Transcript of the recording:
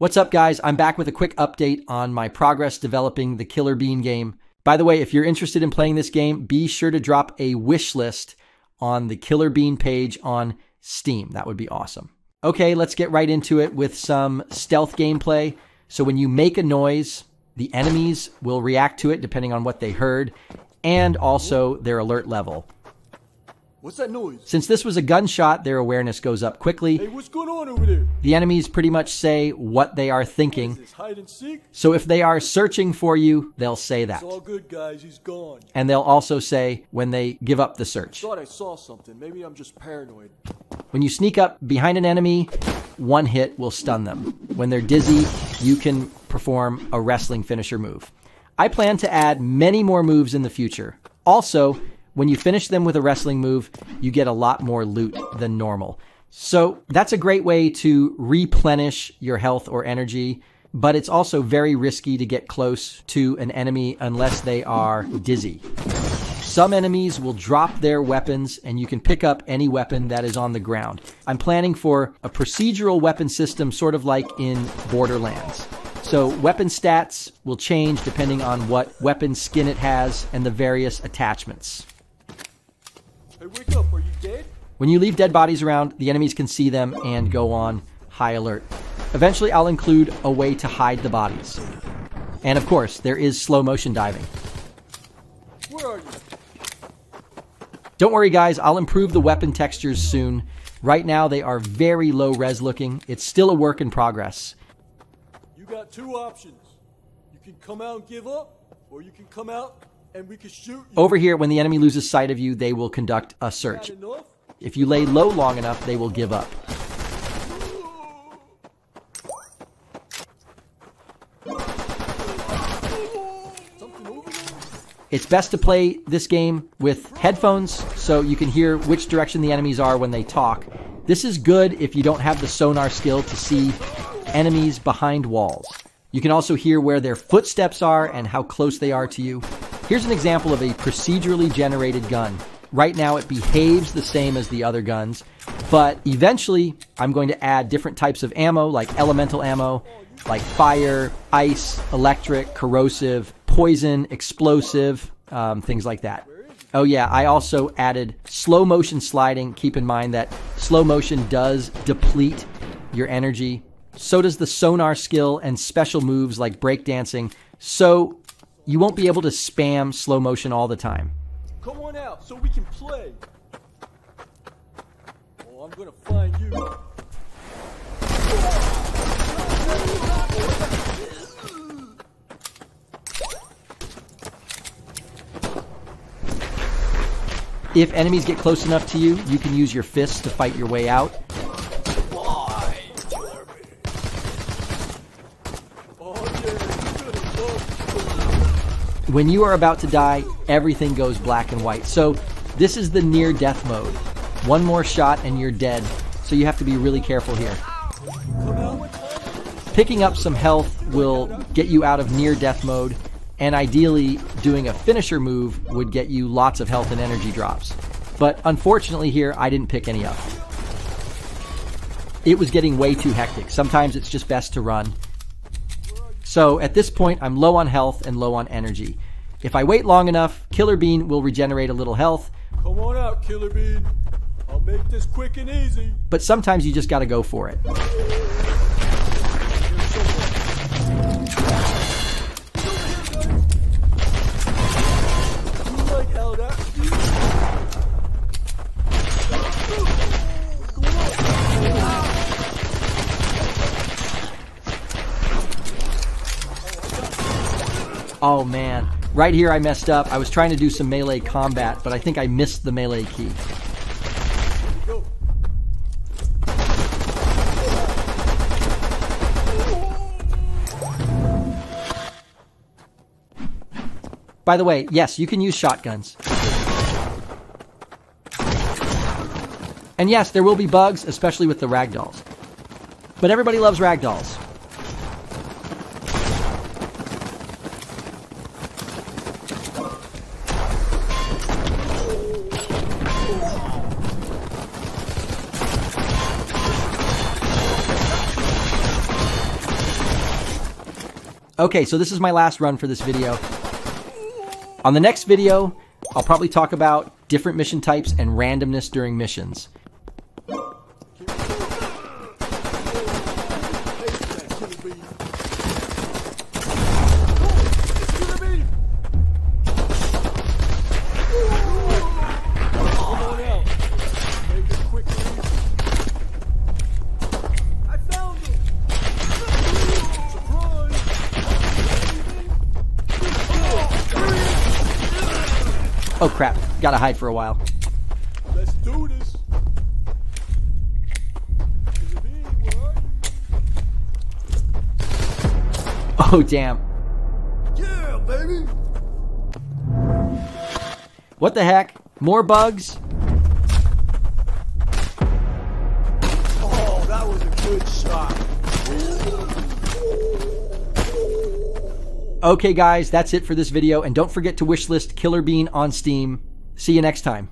What's up, guys? I'm back with a quick update on my progress developing the Killer Bean game. By the way, if you're interested in playing this game, be sure to drop a wish list on the Killer Bean page on Steam. That would be awesome. Okay, let's get right into it with some stealth gameplay. So when you make a noise, the enemies will react to it depending on what they heard and also their alert level. What's that noise? Since this was a gunshot, their awareness goes up quickly. Hey, what's going on over there? The enemies pretty much say what they are thinking. hide and seek? So if they are searching for you, they'll say that. It's all good, guys. He's gone. And they'll also say when they give up the search. Thought I saw something. Maybe I'm just paranoid. When you sneak up behind an enemy, one hit will stun them. When they're dizzy, you can perform a wrestling finisher move. I plan to add many more moves in the future. Also, when you finish them with a wrestling move, you get a lot more loot than normal. So that's a great way to replenish your health or energy, but it's also very risky to get close to an enemy unless they are dizzy. Some enemies will drop their weapons and you can pick up any weapon that is on the ground. I'm planning for a procedural weapon system sort of like in Borderlands. So weapon stats will change depending on what weapon skin it has and the various attachments. Hey, wake up. Are you dead? When you leave dead bodies around, the enemies can see them and go on high alert. Eventually, I'll include a way to hide the bodies. And of course, there is slow motion diving. Where are you? Don't worry, guys, I'll improve the weapon textures soon. Right now, they are very low res looking. It's still a work in progress. You got two options. You can come out and give up, or you can come out and we can shoot you. Over here, when the enemy loses sight of you, they will conduct a search. If you lay low long enough, they will give up. Something over there? It's best to play this game with headphones so you can hear which direction the enemies are when they talk. This is good if you don't have the sonar skill to see enemies behind walls. You can also hear where their footsteps are and how close they are to you. Here's an example of a procedurally generated gun. Right now it behaves the same as the other guns, but eventually I'm going to add different types of ammo like elemental ammo, like fire, ice, electric, corrosive, poison, explosive, um, things like that. Oh, yeah, I also added slow motion sliding. Keep in mind that slow motion does deplete your energy. So does the sonar skill and special moves like breakdancing. So you won't be able to spam slow motion all the time. Come on out so we can play. Oh, I'm gonna find you. If enemies get close enough to you, you can use your fists to fight your way out. Why? Oh yeah, you're gonna love When you are about to die, everything goes black and white. So this is the near death mode. One more shot and you're dead. So you have to be really careful here. Picking up some health will get you out of near death mode, and ideally, doing a finisher move would get you lots of health and energy drops. But unfortunately, here, I didn't pick any up. It was getting way too hectic. Sometimes it's just best to run. So at this point, I'm low on health and low on energy. If I wait long enough, Killer Bean will regenerate a little health, Come on out, Killer Bean. I'll make this quick and easy. but sometimes you just gotta go for it. Oh man. Right here I messed up. I was trying to do some melee combat, but I think I missed the melee key. By the way, yes, you can use shotguns. And yes, there will be bugs, especially with the ragdolls. But everybody loves ragdolls. Okay, so this is my last run for this video. On the next video, I'll probably talk about different mission types and randomness during missions. Oh crap, gotta hide for a while. Let's do this. Where are you? Oh damn. Yeah, baby. What the heck? More bugs? Oh, that was a good shot. Okay guys, that's it for this video and don't forget to wishlist Killer Bean on Steam. See you next time.